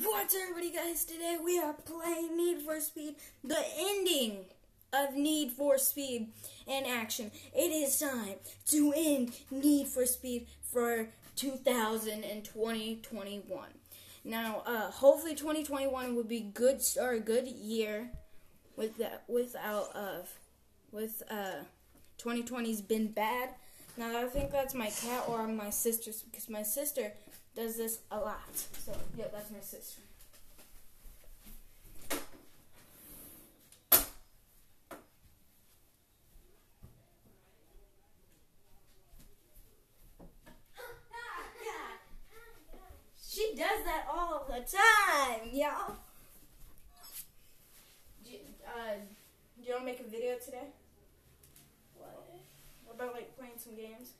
What's everybody, guys? Today we are playing Need for Speed, the ending of Need for Speed in action. It is time to end Need for Speed for 2020 21. Now, uh, hopefully 2021 will be good or a good year with that without uh with uh 2020's been bad. Now I think that's my cat or my sister's because my sister does this a lot. So yeah, that's my sister. She does that all the time, y'all. Do, uh, do you want to make a video today? What? What about like playing some games?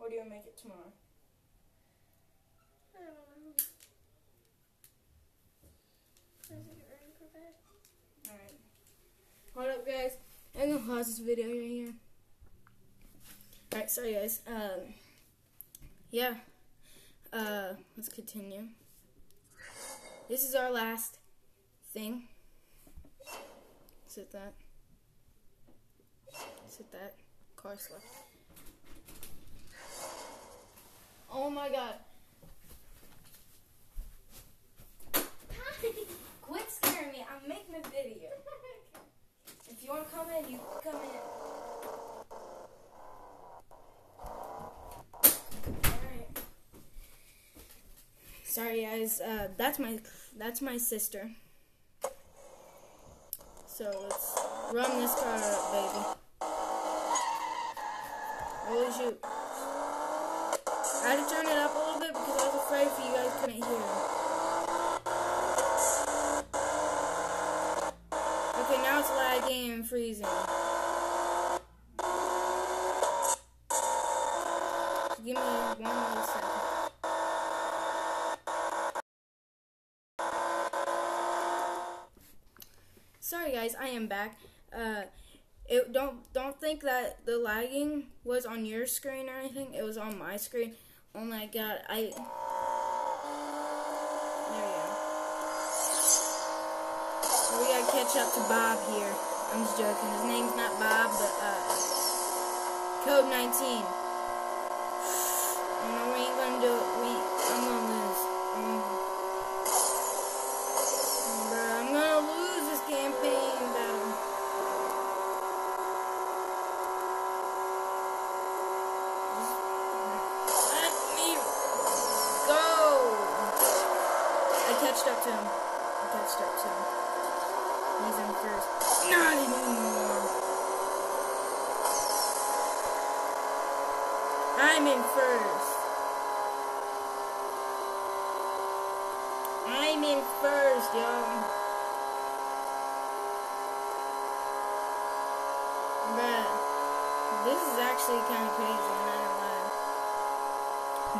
Or do you want to make it tomorrow? I don't know. I think you're ready for bed. Alright. Hold up, guys. I'm gonna pause this video right here. Alright, sorry, guys. Um, yeah. Uh, let's continue. This is our last thing. Sit that. Sit that. Car left. Oh my god. Quit scaring me. I'm making a video. If you want to come in, you come in. Alright. Sorry guys, uh, that's my that's my sister. So let's run this car up, baby. Holy shoot. I had to turn it up a little bit because I was afraid for you guys couldn't hear. Okay, now it's lagging and freezing. Give me one more second. Sorry guys, I am back. Uh, it don't don't think that the lagging was on your screen or anything. It was on my screen. Oh my god, I there we go. We gotta catch up to Bob here. I'm just joking. His name's not Bob, but uh, Code 19. No, we ain't gonna do it. We, I'm gonna lose. Um, bruh, I'm gonna lose this campaign battle. Let me go. I catched up to him. I catched up to him. He's in first. Not anymore. I'm in first. I'm in first, y'all. Bruh, this is actually kind of crazy, I'm not gonna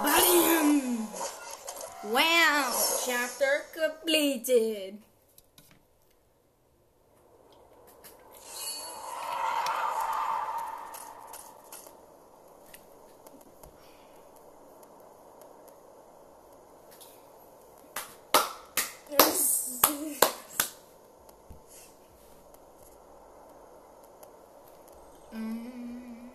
lie. Bam! Wow! Chapter completed. Mm.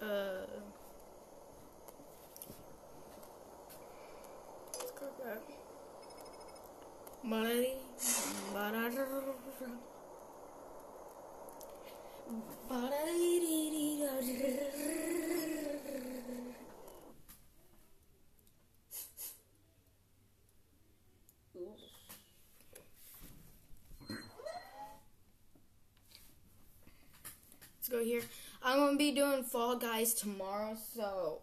Uh, let's go back. Ba-da-dee, ba-da-da-da-da-da. Ba-da-dee-dee-dee-da-da-da-da-da. Here. I'm gonna be doing Fall Guys tomorrow, so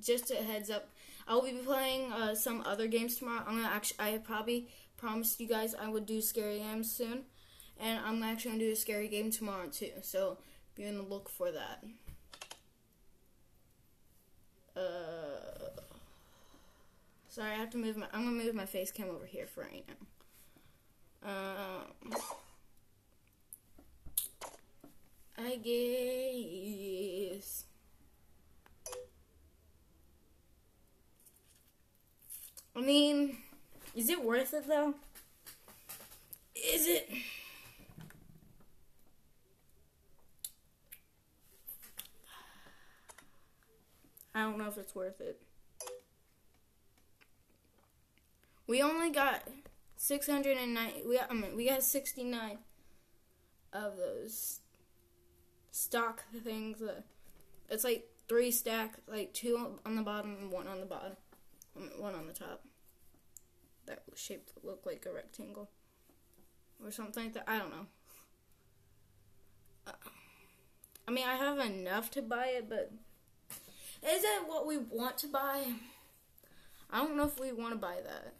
just a heads up. I will be playing uh, some other games tomorrow. I'm gonna actually, I probably promised you guys I would do scary games soon, and I'm actually gonna do a scary game tomorrow too. So be on the look for that. Uh, sorry, I have to move my. I'm gonna move my face cam over here for right now. Um. I guess. I mean, is it worth it though? Is it? I don't know if it's worth it. We only got 609 we got, I mean, we got 69 of those stock things. Uh, it's like three stack, like two on the bottom and one on the bottom, one on the top. That shape look like a rectangle or something like that. I don't know. Uh, I mean, I have enough to buy it, but is it what we want to buy? I don't know if we want to buy that.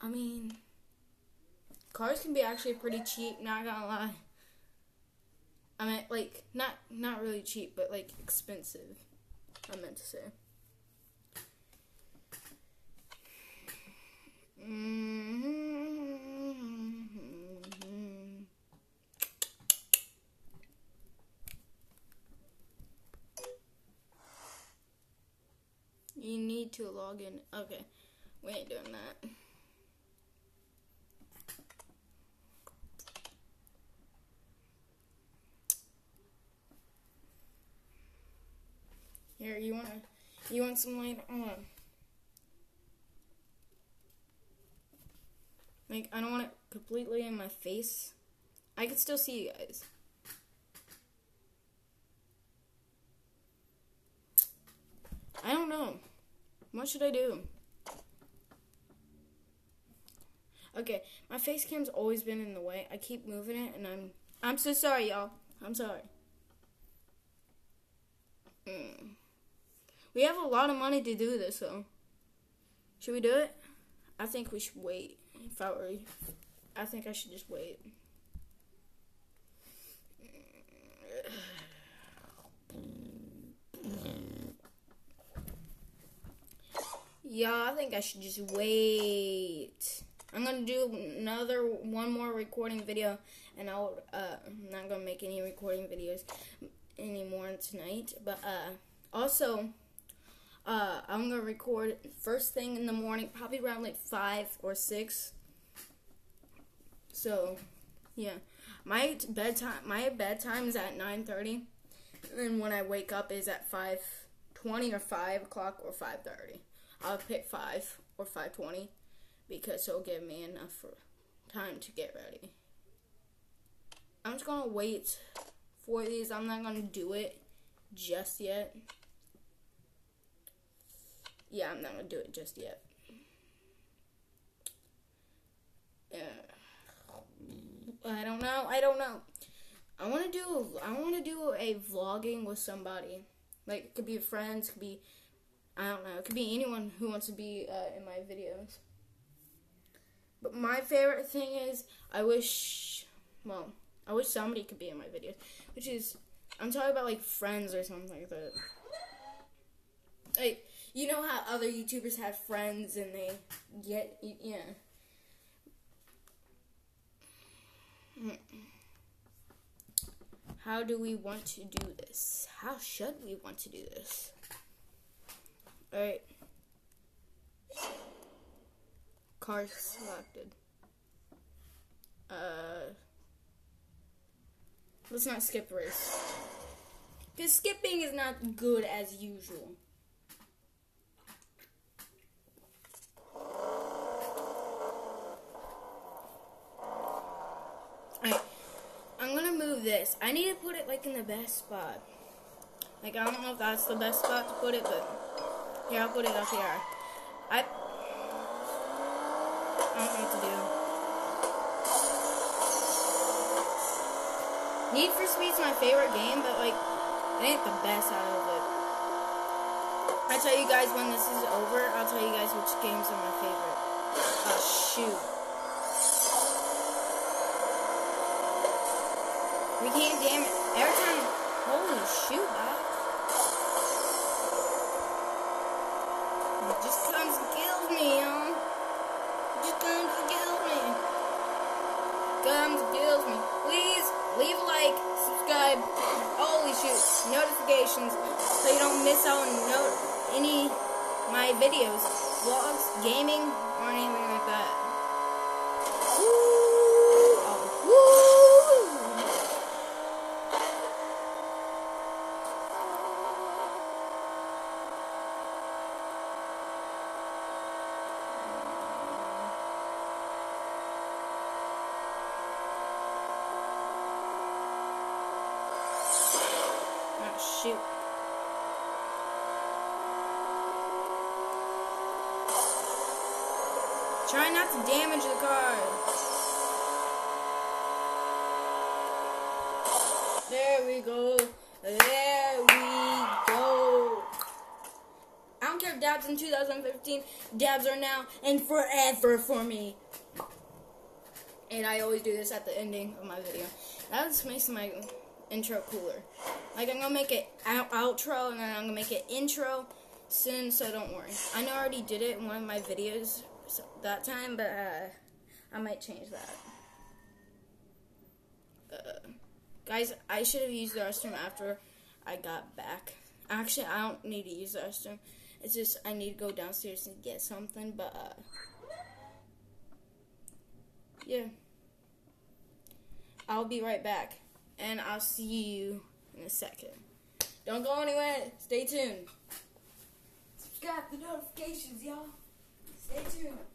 I mean, cars can be actually pretty cheap. Not gonna lie. I mean, like not not really cheap, but like expensive. I meant to say. Mm-hmm. You need to log in. Okay, we ain't doing that. You want you want some light on? Like, I don't want it completely in my face. I can still see you guys. I don't know. What should I do? Okay, my face cam's always been in the way. I keep moving it, and I'm I'm so sorry, y'all. I'm sorry. Mm. We have a lot of money to do this, though. Should we do it? I think we should wait. If I were, I think I should just wait. Yeah, I think I should just wait. I'm gonna do another one more recording video, and I'll uh, I'm not gonna make any recording videos anymore tonight. But uh, also, uh, I'm gonna record first thing in the morning, probably around like five or six. So, yeah, my bedtime my bedtime is at nine thirty, and when I wake up is at five twenty or five o'clock or five thirty. I'll pick five or five twenty because it'll give me enough time to get ready. I'm just gonna wait for these. I'm not gonna do it just yet. Yeah, I'm not gonna do it just yet. Yeah. I don't know. I don't know. I want to do. I want to do a vlogging with somebody. Like it could be friends. Could be. I don't know. It could be anyone who wants to be uh, in my videos. But my favorite thing is I wish. Well, I wish somebody could be in my videos, which is I'm talking about like friends or something like that. Like you know how other YouTubers have friends and they get yeah. How do we want to do this? How should we want to do this? Alright. Cars selected. Uh, let's not skip race. Because skipping is not good as usual. Alright, I'm gonna move this. I need to put it like in the best spot. Like, I don't know if that's the best spot to put it, but here, I'll put it up here. I, I don't know what to do. Need for Speed's my favorite game, but like, it ain't the best out of it. I tell you guys when this is over, I'll tell you guys which games are my favorite. Oh, shoot. We can't damn it. Every time, holy shoot. It just comes and kills me, y'all. Just comes and kills me. Comes and kills me. Please leave a like, subscribe, holy shoot, notifications so you don't miss out on no any my videos, vlogs, gaming, or anything like that. Woo! Oh, woo! Oh, shoot. Try not to damage the car. There we go. There we go. I don't care if dabs in 2015, dabs are now and forever for me. And I always do this at the ending of my video. That just makes my intro cooler. Like I'm gonna make it out- outro and then I'm gonna make it intro soon, so don't worry. I know I already did it in one of my videos so, that time, but uh, I might change that. Uh, guys, I should have used the restroom after I got back. Actually, I don't need to use the restroom. It's just I need to go downstairs and get something, but uh, yeah. I'll be right back, and I'll see you in a second. Don't go anywhere. Stay tuned. Subscribe the notifications, y'all. Stay tuned.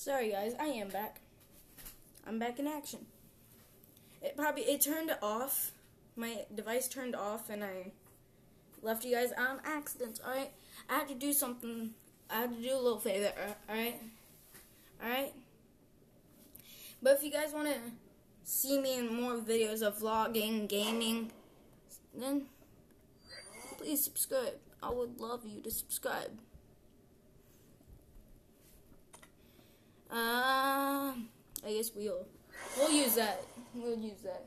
Sorry guys, I am back. I'm back in action. It probably it turned off. My device turned off and I left you guys on accident, alright? I had to do something I had to do a little favor, alright? Alright? But if you guys want to see me in more videos of vlogging, gaming, then please subscribe. I would love you to subscribe. Uh, I guess we'll we'll use that. We'll use that.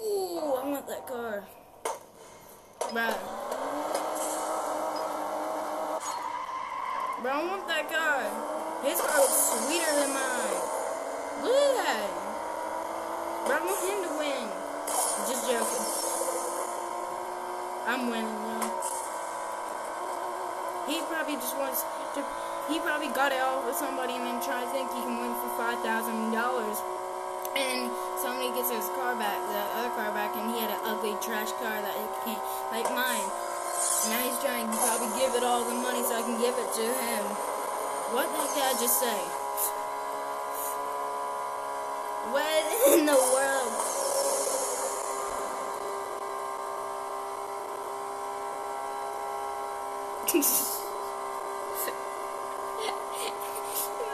Ooh, I want that car. Bruh. Bro, I want that car. His car looks sweeter than mine. Look at that. Bro, I want him to win. Just joking. I'm winning now. He probably just wants to. He probably got it off with somebody and then try to think he can win for five thousand dollars. And somebody gets his car back, the other car back, and he had an ugly trash car that he can't, like mine. Now he's trying to probably give it all the money so I can give it to him. What did I just say? What in the world?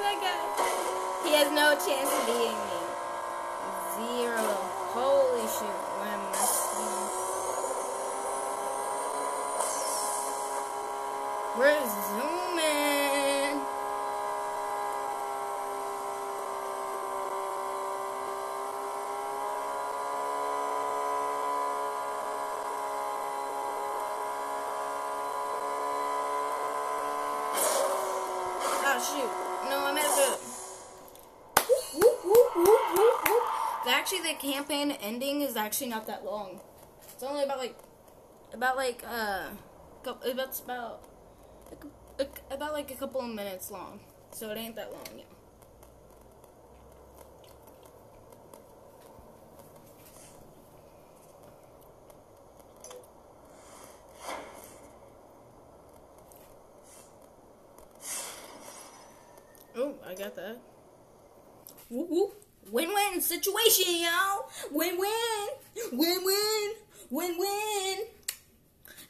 that guy. He has no chance of beating me. Zero. Holy shoot. What am I seeing? We're zooming. Ah, shoot. No, I. Whoop, whoop, whoop. Actually, the campaign ending is actually not that long. It's only about like, about like, uh, about about, about like a couple of minutes long. So it ain't that long, yeah. Oh, I got that. Win-win situation, y'all. Win-win. Win-win. Win-win.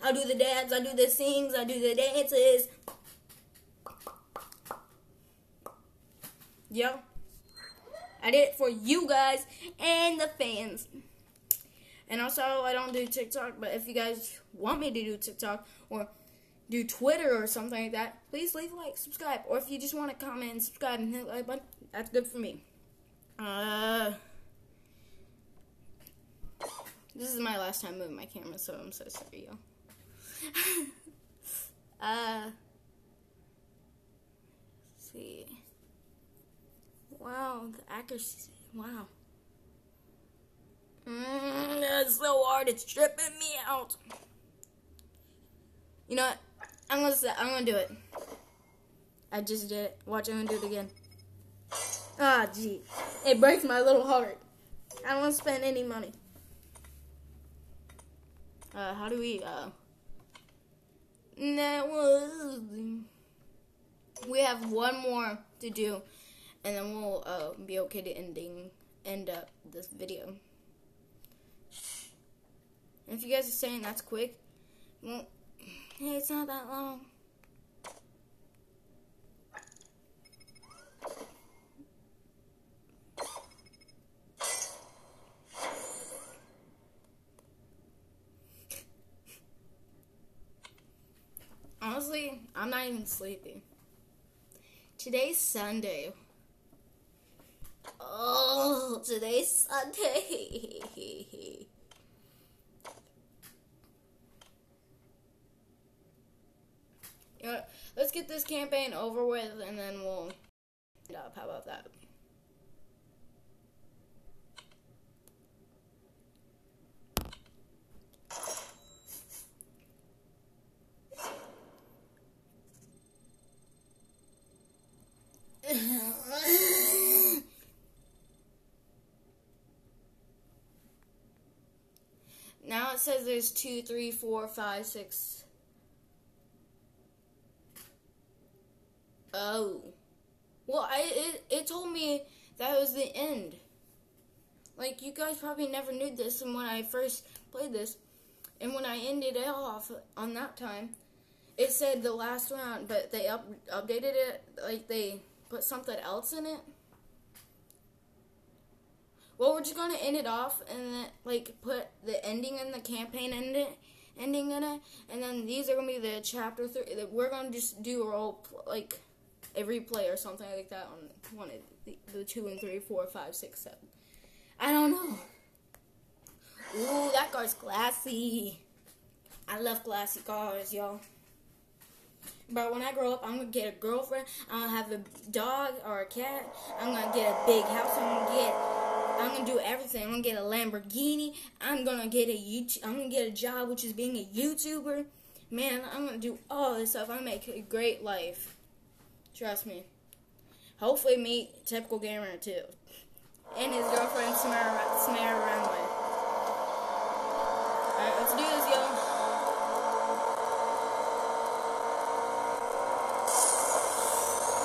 I do the dabs, I do the sings, I do the dances. Yo. I did it for you guys and the fans. And also, I don't do TikTok, but if you guys want me to do TikTok or do Twitter or something like that, please leave a like, subscribe. Or if you just want to comment and subscribe and hit the like button, that's good for me. Uh, this is my last time moving my camera, so I'm so sorry, y'all. uh, see. Wow, the accuracy. Wow. Mm, that's so hard. It's tripping me out. You know what? I'm gonna I'm gonna do it. I just did it. Watch, I'm gonna do it again. Ah, gee. It breaks my little heart. I don't want to spend any money. Uh, how do we, uh... That was... We have one more to do, and then we'll, uh, be okay to ending, end up this video. And if you guys are saying that's quick, well, hey, it's not that long. Honestly, I'm not even sleepy. Today's Sunday. Oh, today's Sunday. what? Let's get this campaign over with and then we'll end up. How about that? now it says there's two, three, four, five, six. Oh. Well, I it, it told me that was the end. Like, you guys probably never knew this, and when I first played this, and when I ended it off on that time, it said the last round, but they up, updated it, like, they put something else in it. Well, we're just gonna end it off and then, like put the ending in the campaign end it, ending in it, and then these are gonna be the chapter three. We're gonna just do a role like a replay or something like that on one of the, the two and three, four, five, six, seven. I don't know. Ooh, that car's classy. I love classy cars, y'all. But when I grow up, I'm gonna get a girlfriend. I'm gonna have a dog or a cat. I'm gonna get a big house. I'm gonna get. I'm gonna do everything. I'm gonna get a Lamborghini. I'm gonna get a YouTube. I'm gonna get a job, which is being a YouTuber. Man, I'm gonna do all this stuff. I'm make a great life. Trust me. Hopefully, meet typical gamer too, and his girlfriend Samara Samara Redway. All right, let's do this, y'all.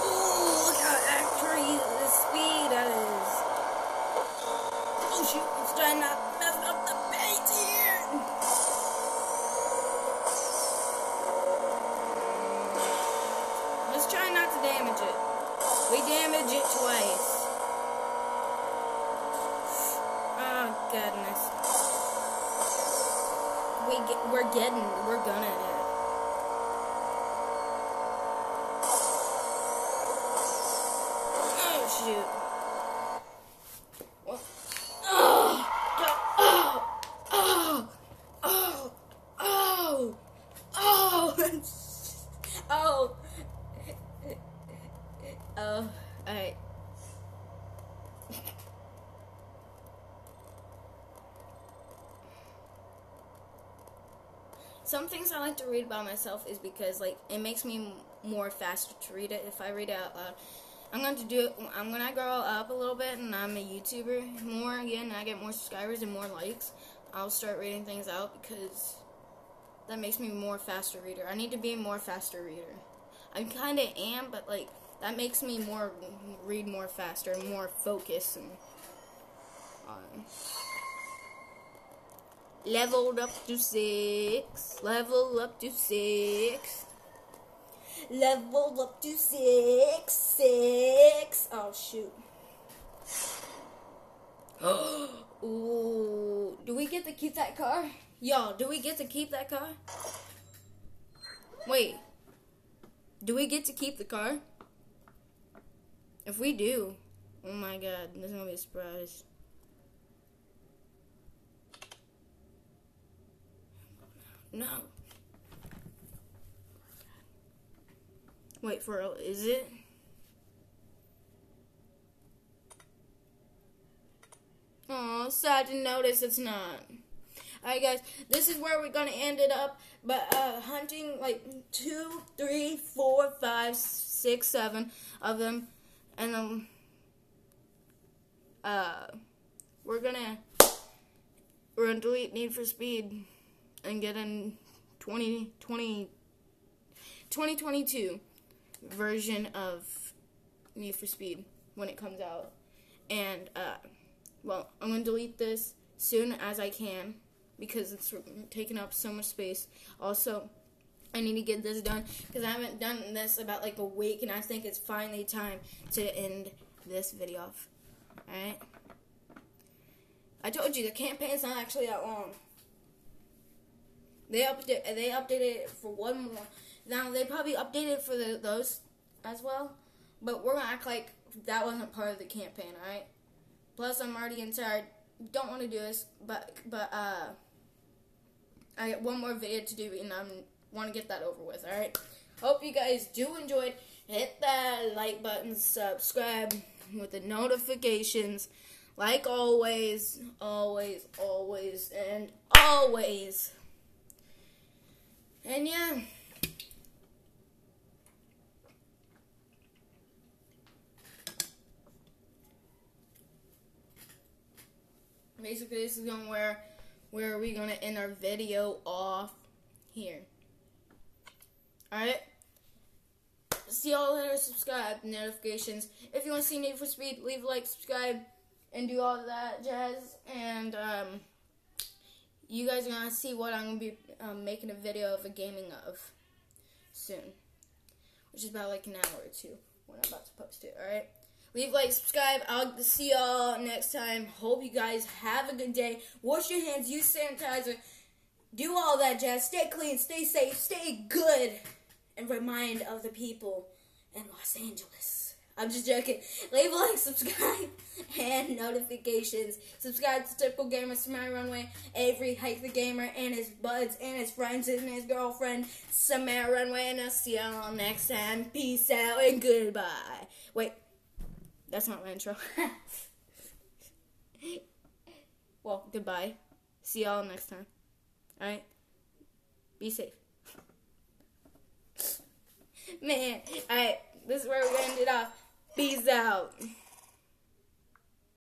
Ooh, look how accurate the speed that is. Oh shoot, let's try not to mess up the paint here. Let's try not to damage it. We damage it twice. Oh goodness. We get, we're getting, we're gonna do it. Oh shoot. Well, oh, oh, oh, oh, oh, oh, oh. some things I like to read by myself is because like it makes me more faster to read it if I read it out loud. I'm going to do it. I'm when I grow up a little bit and I'm a YouTuber more again. And I get more subscribers and more likes. I'll start reading things out because that makes me more faster reader. I need to be a more faster reader. I kind of am, but like that makes me more read more faster, and more focus and. Um, leveled up to six. Level up to six. Level up to six. Six. Oh shoot. Ooh. Do we get to keep that car? Y'all, do we get to keep that car? Wait. Do we get to keep the car? If we do, oh my god, this is gonna be a surprise. No. Wait for real, is it? Oh, sad to notice it's not. Alright guys, this is where we're gonna end it up. But uh hunting like two, three, four, five, six, seven of them. And um uh we're gonna we're gonna delete Need for Speed and get in 20, 20, 2022 version of Need for Speed when it comes out. And, uh, well, I'm going to delete this soon as I can because it's taking up so much space. Also, I need to get this done because I haven't done this about like a week and I think it's finally time to end this video off. Alright? I told you the campaign's not actually that long. They update they updated it for one more. Now they probably updated for the, those as well, but we're gonna act like that wasn't part of the campaign, alright? Plus, I'm already inside. Don't want to do this, but but uh, I got one more video to do, and I want to get that over with. All right. Hope you guys do enjoy. Hit that like button, subscribe with the notifications. Like always, always, always, and always. And yeah. Basically, this is going where where we gonna end our video off here. Alright? See y'all later, subscribe, notifications. If you want to see Need for Speed, leave a like, subscribe, and do all that jazz. And um, you guys are gonna see what I'm gonna be um, making a video of a gaming of soon, which is about like an hour or two when I'm about to post it. All right, leave like, subscribe. I'll see y'all next time. Hope you guys have a good day. Wash your hands, use sanitizer, do all that jazz. Stay clean, stay safe, stay good, and remind of the people in Los Angeles. I'm just joking. Leave a like, subscribe, and notifications. Subscribe to Typical Gamer, Samara Redway, Avery, Hike the Gamer, and his buds, and his friends, and his girlfriend, Samara Redway, and I'll see y'all next time. Peace out and goodbye. Wait, that's not my intro. well, goodbye. See y'all next time. Alright? Be safe. Man, alright, this is where we're going end it off. Peace out.